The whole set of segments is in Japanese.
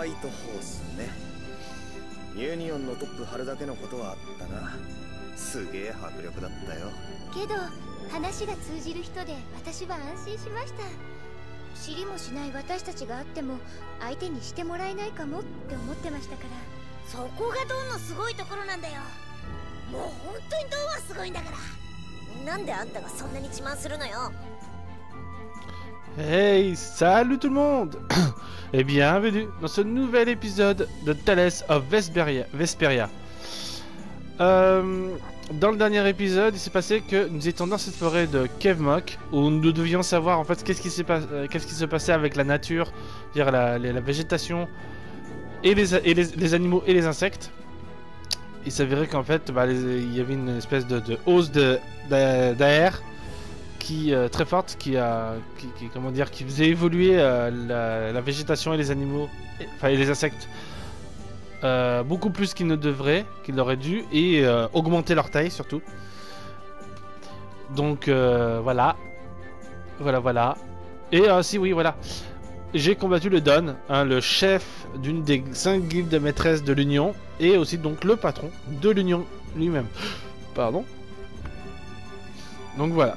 ワイトホースね。ユニオンのトップ張るだけのことはあったな。すげえ迫力だったよ。けど話が通じる人で私は安心しました。知りもしない私たちがあっても相手にしてもらえないかもって思ってましたから。そこがドンのすごいところなんだよ。もう本当にドンはすごいんだから。なんであんたがそんなに自慢するのよ Hey, salut tout le monde Et bienvenue dans ce nouvel épisode de Thales of Vesperia. Euh, dans le dernier épisode, il s'est passé que nous étions dans cette forêt de Kevmok où nous devions savoir en fait qu'est-ce qui, euh, se passait avec la nature, la, végétation et, les, animaux et les insectes. Il s'avérait qu'en fait, bah, il y avait une espèce de, hausse d'air euh, très forte qui a qui, comment dire qui faisait évoluer euh, la, végétation et les animaux enfin les insectes euh, beaucoup plus qu'ils ne devraient qu'ils l'auraient dû et augmenter leur taille surtout. Donc voilà. Voilà voilà. Et si oui voilà. J'ai combattu le Don hein, le chef d'une des cinq guildes maîtresses de l'Union et aussi donc le patron de l'Union lui-même. Pardon. Donc voilà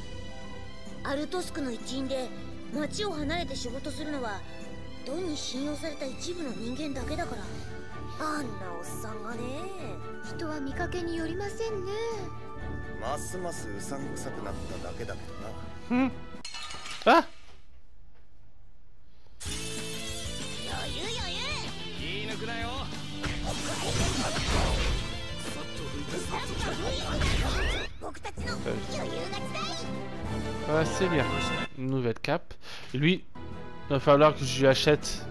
アルトスクの一員で町を離れて仕事するのはドンに信用された一部の人間だけだから。あんなおっさんがね。人は見かけによりませんね。ますますうさんくさくなっただけだけどな。Hmm. Ah 余 c'est bien. Nouvelle cape. Lui, il va falloir que je lui achète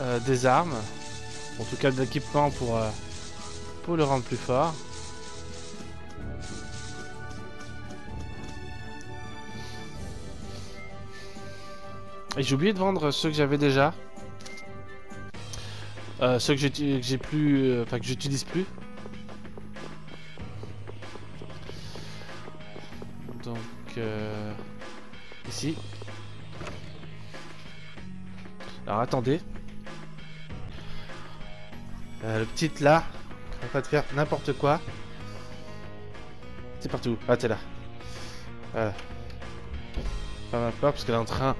euh, des armes. En tout cas, de l'équipement pour, euh, pour le rendre plus fort. Et j'ai oublié de vendre ceux que j'avais déjà. Euh, ceux que j'ai que j'ai plus. euh, Enfin, que j'utilise plus. Alors, attendez. Euh, le petit là, on va te faire n'importe quoi. C'est partout. Ah, t'es là. Voilà. Pas ma peur parce qu'elle est en train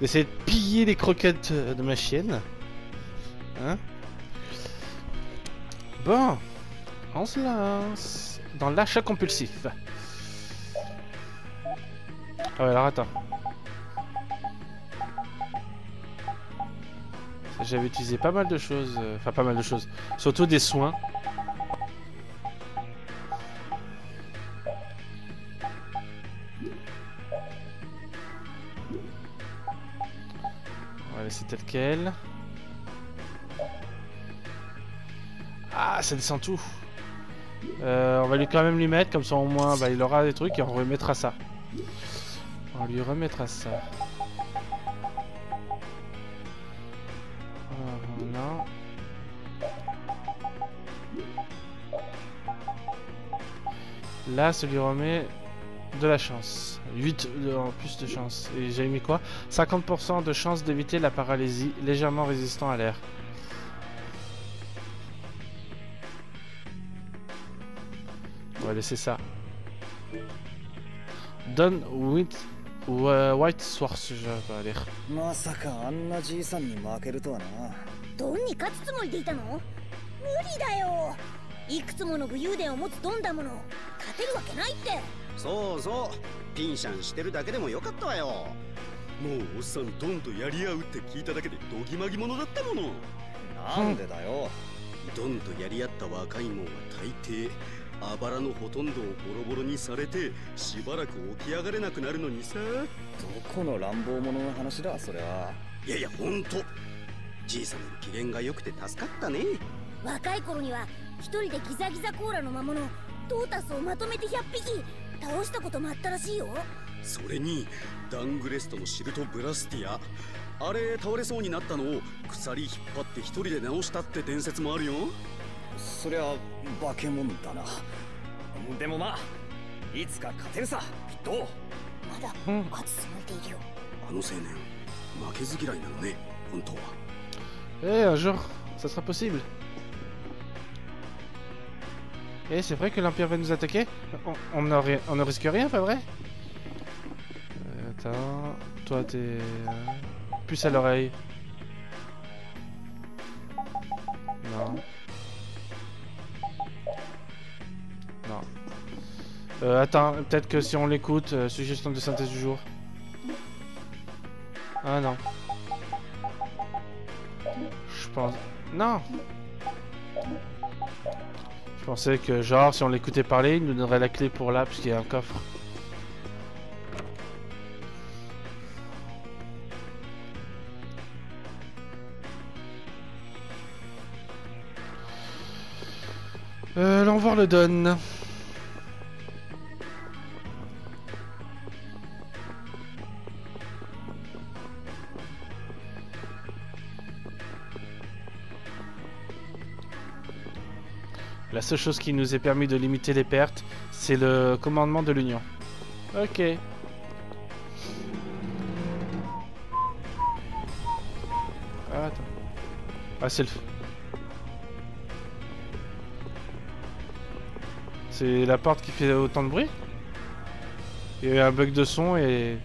d'essayer de piller les croquettes de ma chienne. Hein Bon. On se lance dans l'achat compulsif. Ah ouais, alors attends. J'avais utilisé pas mal de choses, euh, enfin pas mal de choses, surtout des soins. On va laisser tel quel. Ah, ça descend tout. Euh, on va lui quand même lui mettre, comme ça au moins bah, il aura des trucs et on remettra ça. On lui remettra ça. Là, ça lui remet de la chance. 8 de- en plus de chance. Et j'ai mis quoi 50% de chance d'éviter la paralysie, légèrement résistant à l'air. On va laisser ça. Donne White, Wh- White Source, je vais aller. まさかあんなじいさんに負けるとはなドンに勝つつもりでいたの無理だよいくつもの武勇伝を持つドンだもの勝てるわけないって。そうそう。ピンシャンしてるだけでもよかったわよ。もうおっさんどんどんやり合うって聞いただけでドギマギ者だったもの。なんでだよ。ドンとやり合った若いもんは大抵あばらのほとんどをボロボロにされてしばらく起き上がれなくなるのにさ。どこの乱暴者の話だそれは。いやいやほんと。じいさんの機嫌が良くて助かったね。若い頃には一人でギザギザコーラの魔物トータスをまとめて100匹。倒したこともあったらしいよ。それにダングレストのシルトブラスティア。あれ倒れそうになったのを鎖引っ張って一人で直したって伝説もあるよ。そりゃ化け物だな。でもまあいつか勝てるさきっと。まだうん。勝つつもりでいるよ。あの青年負けず嫌いなのね本当は。Eh, un jour, ça sera possible. Eh, c'est vrai que l'Empire va nous attaquer on, ne risque rien, pas vrai Euh, Attends, toi t'es... euh, Plus à l'oreille. Non. Non. Euh, attends, peut-être que si on l'écoute, euh, suggestion de synthèse du jour. Ah non. Je pense... Non pensais que genre si on l'écoutait parler, il nous donnerait la clé pour là, puisqu'il y a un coffre. Euh, le donne. La seule chose qui nous est permis de limiter les pertes, c'est le commandement de l'Union. Ok. Ah, attends. Ah, c'est le... C'est la porte qui fait autant de bruit? Il y a eu un bug de son et...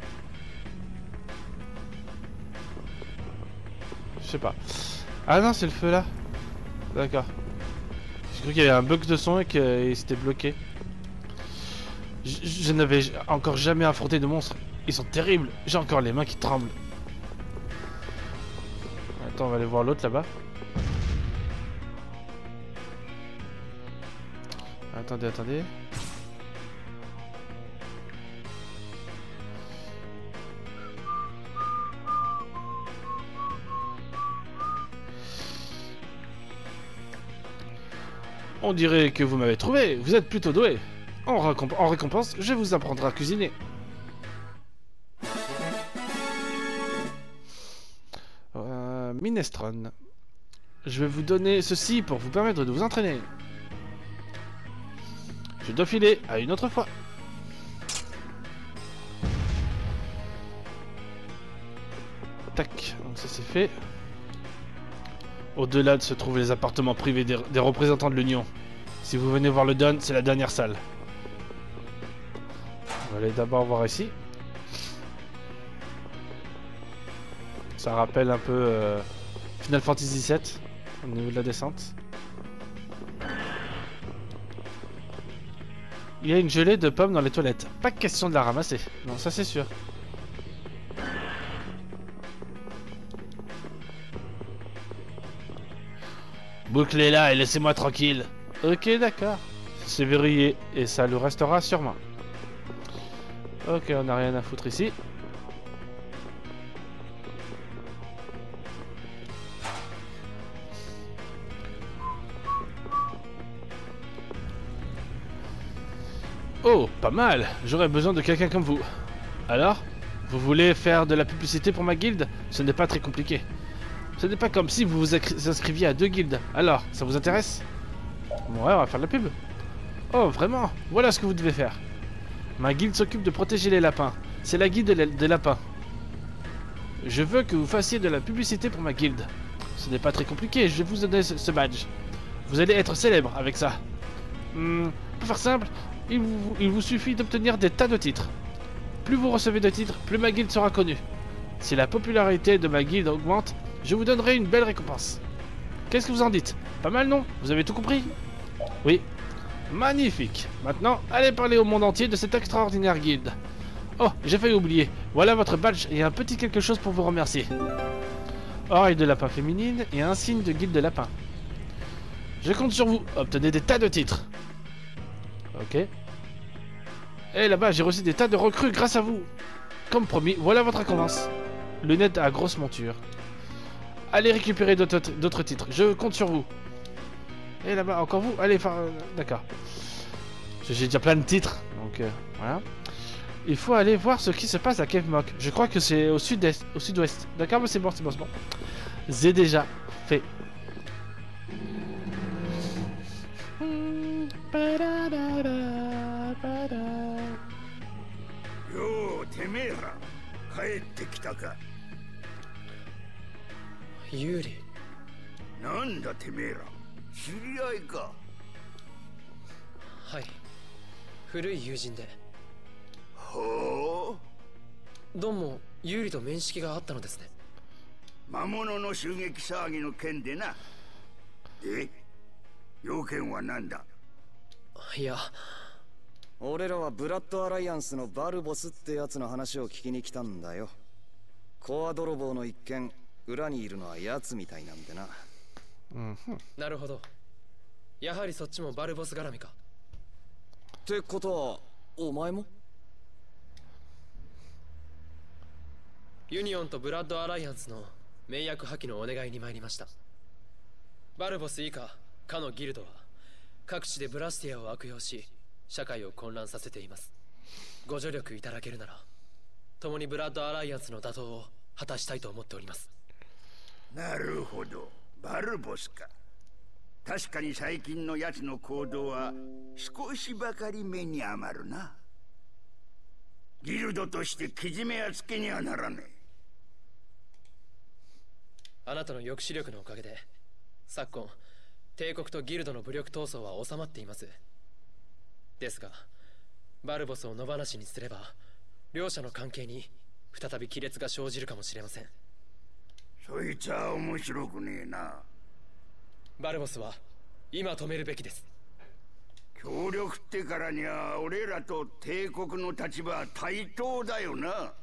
Je sais pas. Ah non, c'est le feu là. D'accord. Cru qu'il y avait un bug de son et qu'il s'était bloqué. Je, je n'avais encore jamais affronté de monstres. Ils sont terribles. J'ai encore les mains qui tremblent. Attends, on va aller voir l'autre là-bas. Attendez, attendez. On dirait que vous m'avez trouvé, vous êtes plutôt doué. En, récomp- en récompense, je vous apprendrai à cuisiner. Euh, minestrone. Je vais vous donner ceci pour vous permettre de vous entraîner. Je dois filer à une autre fois. Tac, donc ça c'est fait. Au-delà de se trouvent les appartements privés des, des représentants de l'Union. Si vous venez voir le Don, c'est la dernière salle. On va aller d'abord voir ici. Ça rappelle un peu euh, Final Fantasy VII au niveau de la descente. Il y a une gelée de pommes dans les toilettes. Pas question de la ramasser. Non, ça c'est sûr. Bouclez-la et laissez-moi tranquille. Ok, d'accord. C'est verrouillé et ça le restera sûrement. Ok, on n'a rien à foutre ici. Oh, pas mal. J'aurais besoin de quelqu'un comme vous. Alors Vous voulez faire de la publicité pour ma guilde? Ce n'est pas très compliqué. Ce n'est pas comme si vous vous inscriviez à deux guildes. Alors, ça vous intéresse? Ouais, on va faire de la pub. Oh, vraiment? Voilà ce que vous devez faire. Ma guilde s'occupe de protéger les lapins. C'est la guilde des- lapins. Je veux que vous fassiez de la publicité pour ma guilde. Ce n'est pas très compliqué, je vais vous donner ce, ce badge. Vous allez être célèbre avec ça. Hmm, pour faire simple, il vous, il vous suffit d'obtenir des tas de titres. Plus vous recevez de titres, plus ma guilde sera connue. Si la popularité de ma guilde augmente, je vous donnerai une belle récompense. Qu'est-ce que vous en dites? Pas mal non? Vous avez tout compris? Oui. Magnifique. Maintenant, allez parler au monde entier de cette extraordinaire guilde. Oh, j'ai failli oublier. Voilà votre badge et un petit quelque chose pour vous remercier. Oreille de lapin féminine et un signe de guilde de lapin. Je compte sur vous. Obtenez des tas de titres. Ok. Et là-bas, j'ai reçu des tas de recrues grâce à vous. Comme promis, voilà votre récompense. Lunettes à grosse monture. Allez récupérer d'autres titres. Je compte sur vous. Et là-bas, encore vous Allez, enfin, euh, d'accord. J'ai déjà plein de titres, donc euh, voilà. Il faut aller voir ce qui se passe à Cave Mock. Je crois que c'est au sud-est, au sud-ouest. D'accord, c'est bon, c'est bon, c'est bon. Déjà fait. ようてめえら帰ってきたか有利なんだてめえら。知り合いか。はい。古い友人で。ほどうも有利と面識があったのですね。う魔物の襲撃騒ぎの件でな。で要件は何だ？いや。俺らはブラッドアライアンスのバルボスってやつの話を聞きに来たんだよ。コア泥棒の一件裏にいるのは奴みたいなんでな。うん。なるほど。やはりそっちもバルボス絡みか。ってことはお前も？ユニオンとブラッドアライアンスの名役破棄のお願いに参りました。バルボス以下かのギルドは各地でブラスティアを悪用し社会を混乱させています。ご助力いただけるなら共にブラッドアライアンスの打倒を果たしたいと思っておりますなるほど。バルボスか。確かに最近の奴の行動は少しばかり目に余るな。ギルドとしてけじめやつけにはならねえ。あなたの抑止力のおかげで昨今帝国とギルドの武力闘争は収まっています。ですがバルボスを野放しにすれば両者の関係に再び亀裂が生じるかもしれません。そいつは面白くねえな。バルボスは今止めるべきです。協力ってからには俺らと帝国の立場は対等だよな。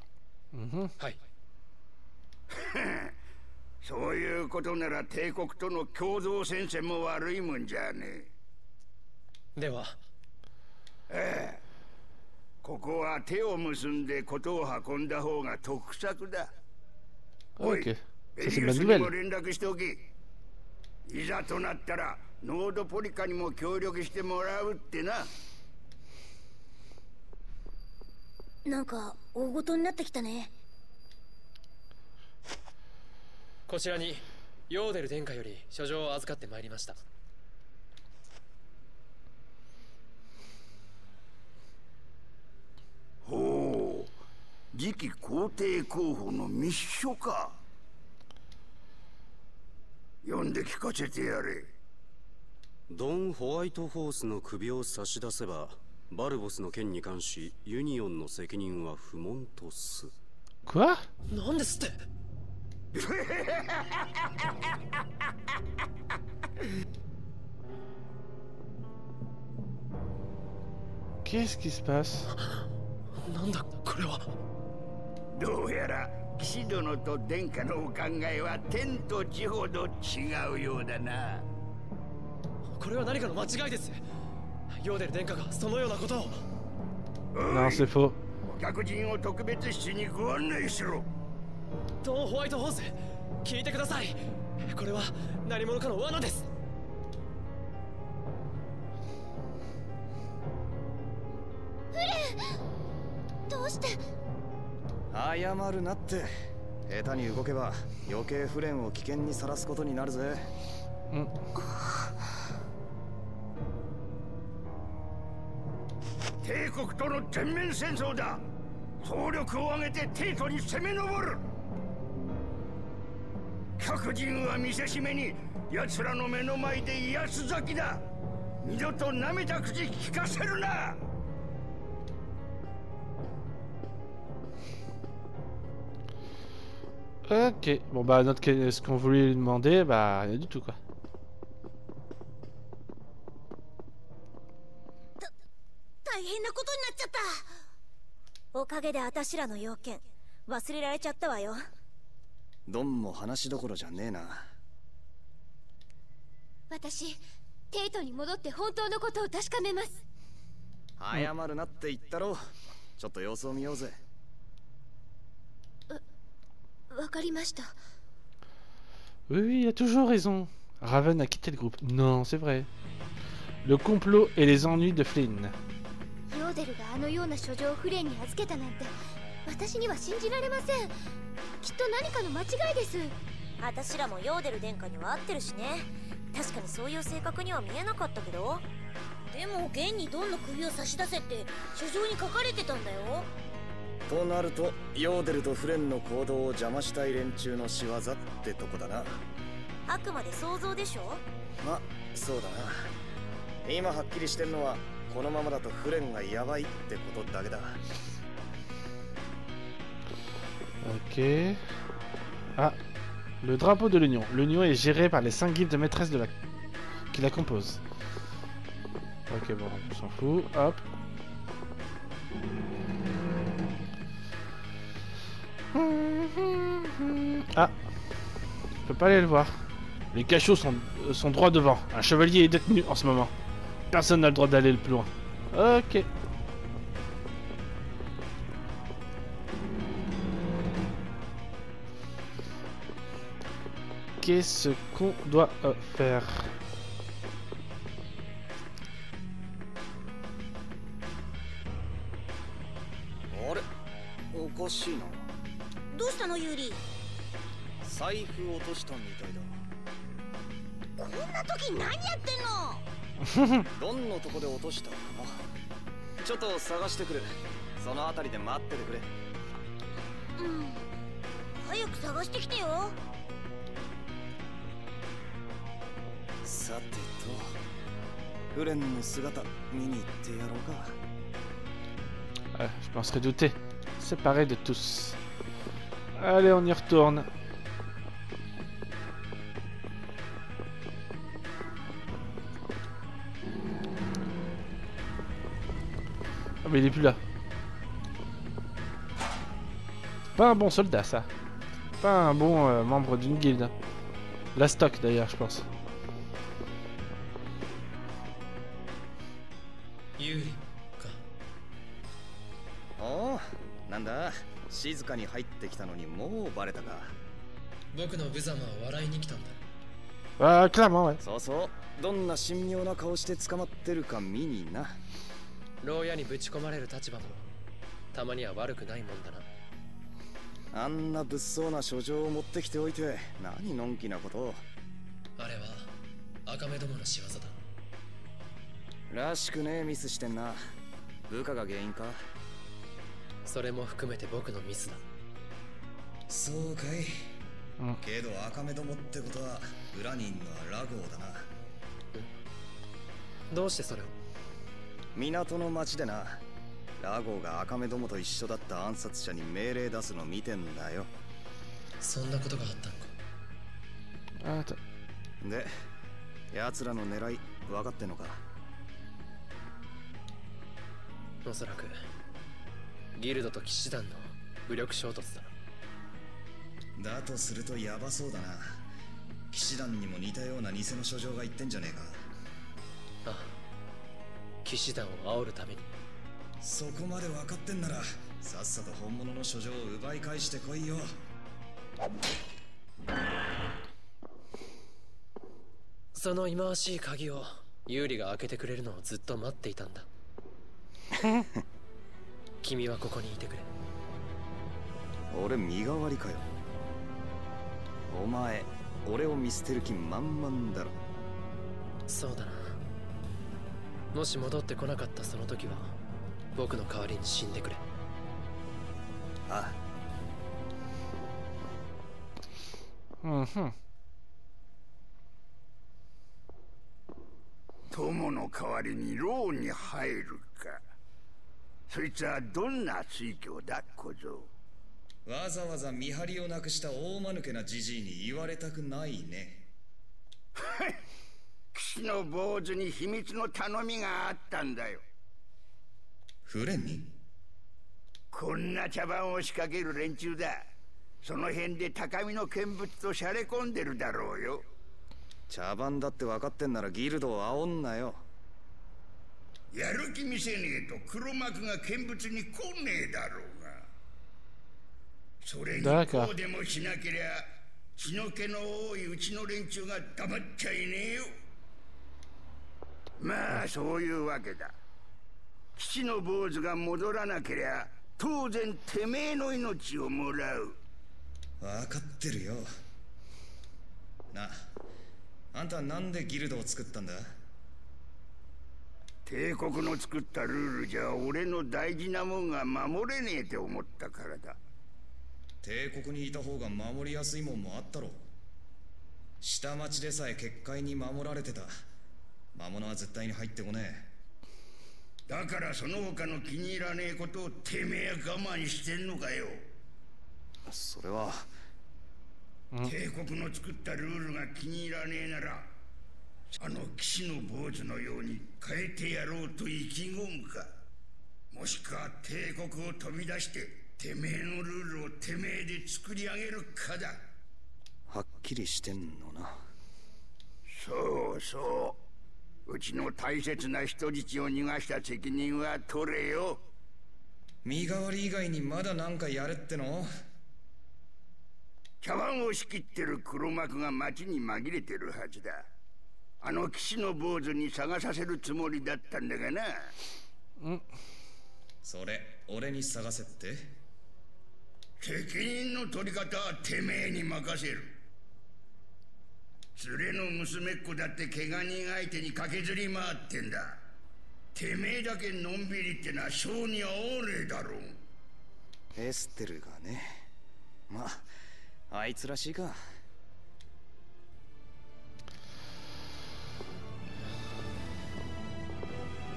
はい。そういうことなら帝国との共同戦線も悪いもんじゃねでは。えここは手を結んでことを運んだ方が得策だ。Ok, ベ ça c'est リ une ウ bonne スにも nouvelle. 連絡しておきいざとなったらノードポリカにも協力してもらうってな。なんか大ごとになってきたね。こちらにヨーデル殿下より書状を預かってまいりました。ほう次期皇帝候補の密書か読んで聞かせてやれ。ドン・ホワイトホースの首を差し出せばバルボスの件に関しユニオンの責任は不問とす。Quoi なんですって。Qu'est-ce qui se passe なんだこれは。どうやら騎士殿と殿下のお考えは天と地ほど違うようだな。これは何かの間違いです。ヨーデル殿下がそのようなことを。Non, c'est faux. お客人を特別室にご案内しろ。ドン・ホワイトホース聞いてください。これは何者かの罠です。どうして謝るなって。下手に動けば余計フレンを危険にさらすことになるぜ。帝国との全面戦争だ。総力を挙げて帝都に攻め上る。各人は見せしめに奴らの目の前で威圧咲きだ。二度と涙口聞かせるな Ok, bon bah notre, ce qu'on voulait lui demander, bah rien du tout quoi. 大変なことになっちゃったおかげで私らの要件忘れられちゃったわよドンも話どころじゃねえな私テイトに戻って本当のことを確かめます謝るなって言ったろちょっと様子を見ようぜわかりました。Oui, oui, il a toujours raison. Raven a quitté le groupe. Non, c'est が、あのような書状をフレンに預けたなんて、私には信じられません。きっと何かの間違いです。私らもヨーデル殿下には合ってるしね。確かにそういう性格には見えなかったけど。でも、現にどんな首を差し出せって書状に書かれてたんだよ。となるとヨーデルとフレンの行動を邪魔したい連中の仕業ってとこだなあくまで想像でしょまそうだな今はっきりしてんのはこのままだとフレンがヤバいってことだけだ Ok. Ah, le drapeau de l'Union. L'Union est gérée par les 5 guildes maîtresses de la... qui la composent. Ok, bon, on s'en fout. Hop. Ah Je peux pas aller le voir. Les cachots sont, euh, sont droits devant. Un chevalier est détenu en ce moment. Personne n'a le droit d'aller le plus loin. Ok. Qu'est-ce qu'on doit euh, faire? 財布落としたみたいだこんな時何やってんの？どんのとこで落としたかなちょっと探してくる。その辺りで待っててくれ。うん。早く探してきてよ。さてとフレンの姿見に行ってやろうか。Euh, je m'en serais douté. Séparé de tous. Allez, on y retourne. mais il est plus là. C'est Pas un bon soldat ça. Pas un bon euh, membre d'une guilde. La stock d'ailleurs je pense. 有利かおおなんだ静かに入ってきたのにもうバレたか僕の無様は笑いに来たんだ Ah clairement ouais. そうそうどんな神妙な顔して捕まってるか見にな 牢屋にぶち込まれる立場もたまには悪くないもんだな。あんな物騒な書状を持ってきておいて何のんきなことを。あれは赤目どもの仕業だ。らしくねえミスしてんな。部下が原因か。それも含めて僕のミスだ。そうかい、うん。けど赤目どもってことは裏にいんのはラゴーだな。どうしてそれを？港の町でな。ラゴーが赤目どもと一緒だった暗殺者に命令出すの見てんだよ。そんなことがあったのか。Ah, attends. で奴らの狙い分かってんのか？おそらくギルドと騎士団の武力衝突だなだとするとヤバそうだな。騎士団にも似たような偽の書状が言ってんじゃねえか。ああ騎士団を煽るために。そこまで分かってんならさっさと本物の書状を奪い返してこいよ。その忌まわしい鍵を有利が開けてくれるのをずっと待っていたんだ。君はここにいてくれ。俺身代わりかよ。お前俺を見捨てる気満々だろ。そうだなもし戻ってこなかったその時は僕の代わりに死んでくれ。あ Mhm. 友の代わりに牢に入るか。そいつはどんな水郷だ小僧わざわざ見張りをなくした大間抜けなじじいに言われたくないね。騎 士の坊主に秘密の頼みがあったんだよ。フレンにこんな茶番を仕掛ける連中だ。その辺で高みの見物としゃれ込んでるだろうよ。茶番だって分かってんならギルドを煽んなよ。やる気見せねえと黒幕が見物に来ねえだろうが。それに.こうでもしなけりゃ血の気の多いうちの連中が黙っちゃいねえよまあそういうわけだ。騎士の坊主が戻らなけりゃ当然てめえの命をもらう。分かってるよ。なあんたなんでギルドを作ったんだ？帝国の作ったルールじゃ俺の大事なもんが守れねえって思ったからだ。帝国にいた方が守りやすいもんもあったろ。下町でさえ結界に守られてた魔物は絶対に入ってこねだからその他の気に入らねえことをてめえ我慢してんのかよ。えそれは。帝国の作ったルールが気に入らねえならあの騎士の坊主のように変えてやろうと意気込むか。もしくは帝国を飛び出しててめえのルールをてめえで作り上げるかだ。はっきりしてんのな。そうそううちの大切な人質を逃がした責任は取れよ。身代わり以外にまだ何かやれっての？茶碗を仕切ってる黒幕が町に紛れてるはずだ。あの騎士の坊主に探させるつもりだったんだがな。それ俺に探せって？責任の取り方はてめえに任せる連れの娘っ子だって怪我人相手に駆けずり回ってんだ。てめえだけのんびりってのは性に合わねえだろう。エステルがね。まああいつらしいか。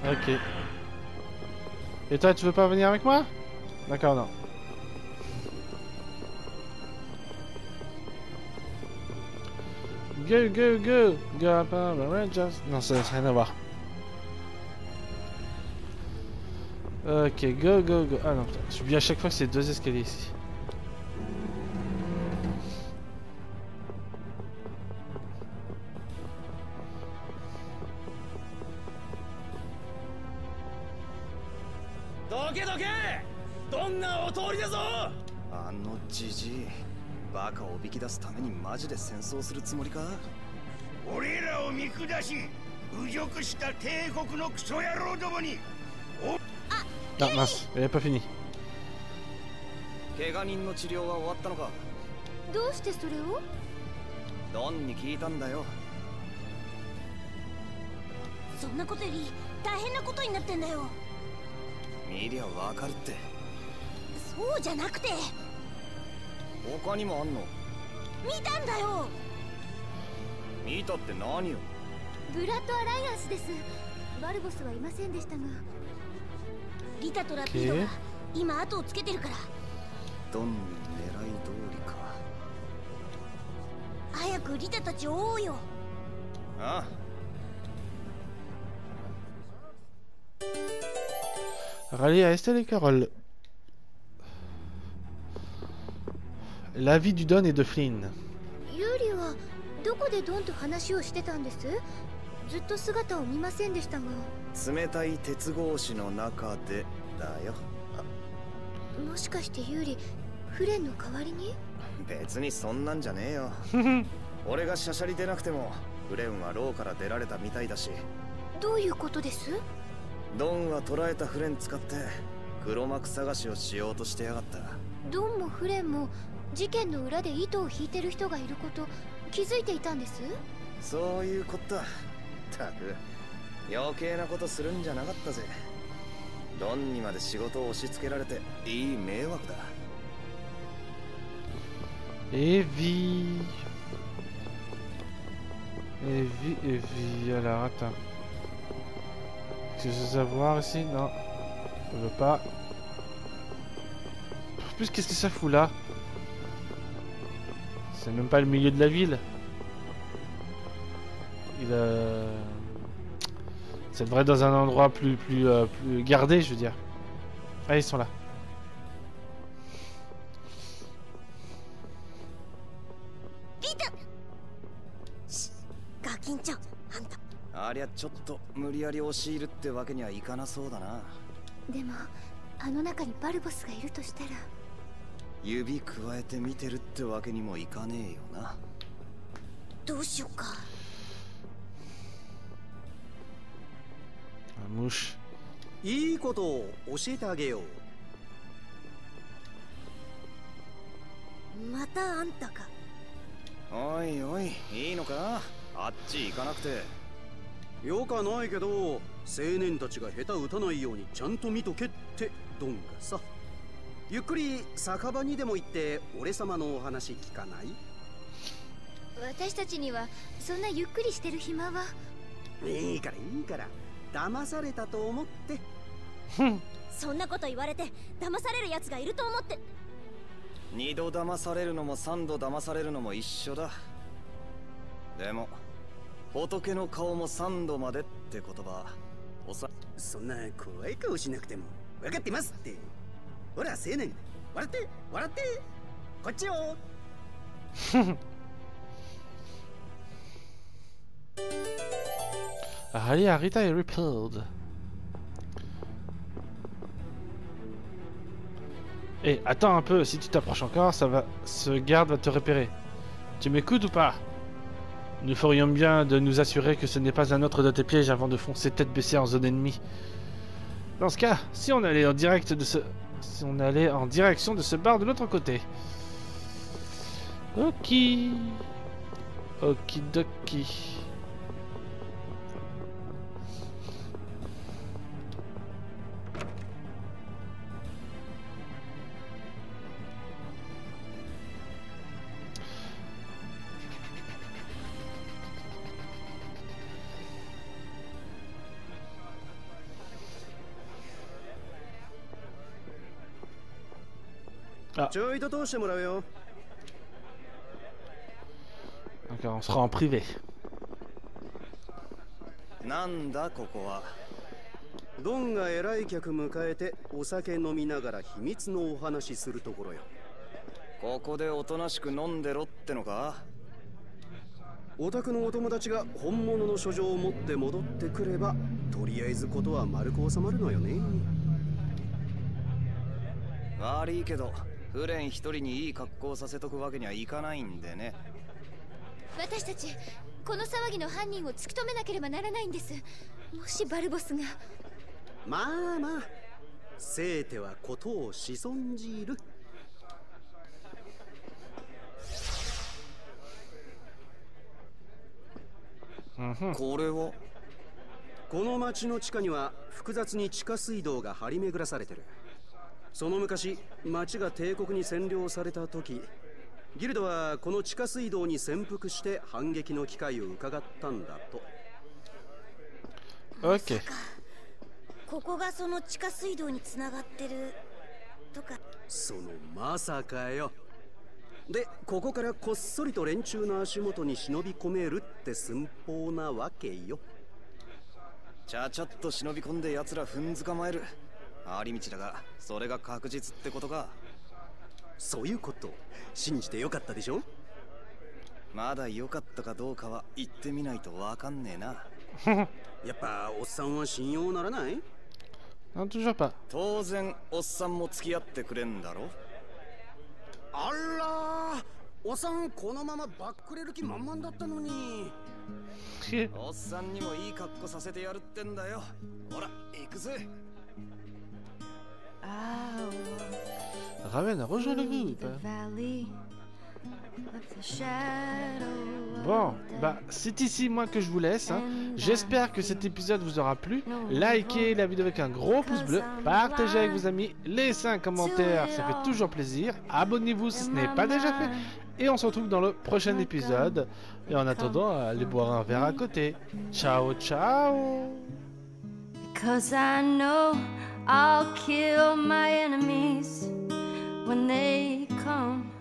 Ok. Et toi, tu veux pas venir avec moi? D'accord, non. Go, go, go Go up the Rangers Non, ça n'a rien à voir. Ok, go, go, go. Ah non, putain, j'oublie à chaque fois que c'est deux escaliers ici. 出すためにマジで戦争するつもりか？俺らを見下し侮辱した帝国のクソ野郎どもに Ah mince, elle est pas finie. 怪我人の治療は終わったのか？どうしてそれを？ドンに聞いたんだよ。そんなことより大変なことになってんだよ。見りゃわかるって。そうじゃなくて。他にもあんの？見たんだよ。見たって何よ？ブラッドアライアンスです。バルボスはいませんでしたが。リタとラピードが今後をつけてるから。ドンに狙い通りか。早くリタたちを追おうよ。あ。Rallye à Estelle et Carole. La vie du Don et de Flynn. ユーリはどこでドンと話をしてたんです？ずっと姿を見ませんでしたが。冷たい鉄格子の中でだよ。もしかしてユーリフレンの代わりに？別にそんなんじゃねえよ。俺がシャシャリ出なくてもフレンはローから出られたみたいだし。どういうことです？ドンは捕らえたフレン使って黒幕探しをしようとしてやがったドンもフレンも事件の裏で糸を引いてる人がいること気づいていたんです？そういうこったく余計なことするんじゃなかったぜドンにまで仕事を押し付けられていい迷惑だ Evie. Evie, Evie. Alors, attends. Est-ce que je veux savoir ici Non. Je veux pas. En plus, qu'est-ce que ça fout là? C'est même pas le milieu de la ville. Il a... Ça devrait être dans un endroit plus, plus, euh, plus gardé, je veux dire. Ah, ils sont là. リ指くわえて見てるってわけにもいかねえよな。どうしようか。mouche. いいことを教えてあげよう。またあんたか。おいおいいいのか？あっち行かなくて。よかないけど青年たちが下手打たないようにちゃんと見とけってドンがさゆっくり酒場にでも行って俺様のお話聞かない？私たちにはそんなゆっくりしてる暇は。いいからいいから。騙されたと思って。そんなこと言われて騙される奴がいると思って。二度騙されるのも三度騙されるのも一緒だ。でも仏の顔も三度までって言葉おさそんな怖い顔しなくても分かってますってほら青年笑って笑ってこっちよ Rally Arita est repelled. Eh, attends un peu, si tu t'approches encore, ça va. Ce garde va te repérer. Tu m'écoutes ou pas Nous ferions bien de nous assurer que ce n'est pas un autre de tes pièges avant de foncer tête baissée en zone ennemie. Dans ce cas, si on allait en direct de ce. si on allait en direction de ce bar de l'autre côté. Ok. Okidoki. Ah. ちょいと通してもらうよ D'accord, on sera en privé. なんだここはドンが偉い客迎えてお酒飲みながら秘密のお話しするところよここでおとなしく飲んでろってのか？お宅のお友達が本物の書状を持って戻ってくればとりあえずことは丸く収まるのよね悪いけどフレン一人にいい格好させとくわけにはいかないんでね。私たちこの騒ぎの犯人を突き止めなければならないんです。もしバルボスが。まあまあせいてはことをしそんじる。Mhm. これはこの町の地下には複雑に地下水道が張り巡らされてるその昔町が帝国に占領された時ギルドはこの地下水道に潜伏して反撃の機会を伺ったんだと。Ok. ここがその地下水道につながってるとか。そのまさかよ。でここからこっそりと連中の足元に忍び込めるって寸法なわけよ。ちゃちゃっと忍び込んで奴ら踏ん捕まえる回り道だがそれが確実ってことか。そういうこと。信じてよかったでしょ？まだ良かったかどうかは言ってみないとわかんねえな。やっぱおっさんは信用ならない？Non, toujours pas. 当然おっさんも付き合ってくれんだろ。あらーおっさんこのままバックれる気満々だったのに。おっさんにもいい格好させてやるってんだよ。ほら行くぜ Raven a rejoint le groupe. Bon, bah c'est ici moi que je vous laisse. hein. J'espère que cet épisode vous aura plu. Likez la vidéo avec un gros pouce bleu, partagez avec vos amis, laissez un commentaire, ça fait toujours plaisir. Abonnez-vous si ce n'est pas déjà fait. Et on se retrouve dans le prochain épisode. Et en attendant, allez boire un verre à côté. Ciao, ciao Cause I know I'll kill my enemies when they come